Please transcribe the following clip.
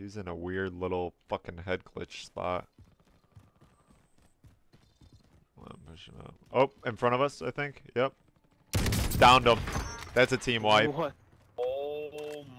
He's in a weird little fucking head glitch spot. Oh, in front of us, I think. Yep. Downed him. That's a team wipe. What? Oh my.